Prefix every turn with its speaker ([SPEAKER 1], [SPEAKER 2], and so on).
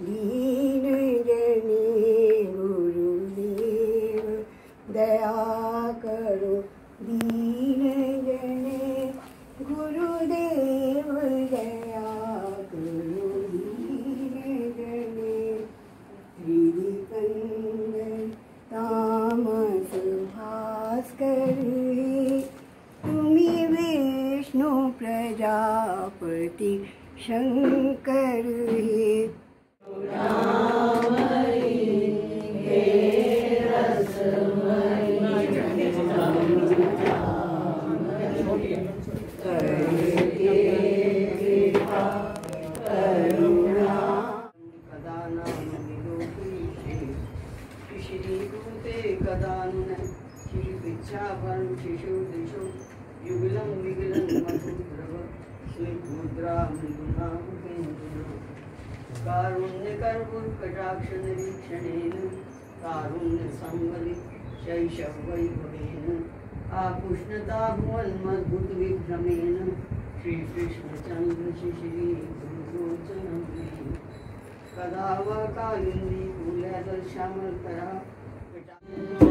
[SPEAKER 1] दीन जने गुरुदेव दया करो दीन जने गुरुदेव दया दीन तुम्ही विष्णू शंकर
[SPEAKER 2] श्रीरूपे कदा नुन श्रीभिक्षापरं शिशु दिशो युगलं विगलं मधुद्रव स्निग्मुद्रा मृदुना उपेन्द्र कारुण्यकर्पुर्कटाक्षनिरीक्षणेन कारुण्यसम्बलि शैशवैभवेन आपुष्णता भुवन्मद्भुतविभ्रमेण श्रीकृष्णचन्द्रशिशिरीगुरुगोचरं कदा वा कालिन्दी कुल्यादर्शामल्करा सखी